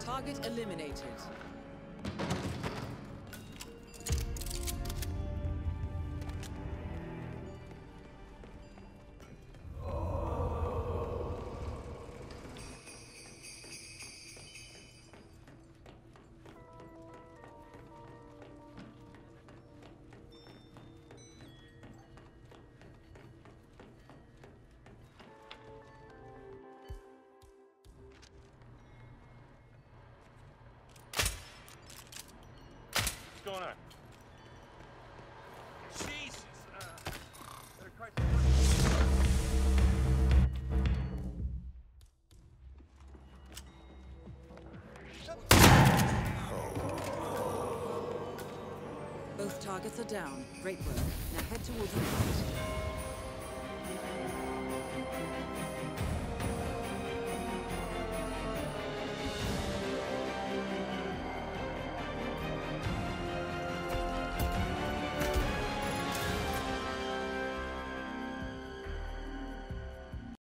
Target eliminated. Going on? Jesus! Uh, Both targets are down. Great work. Now head towards the front.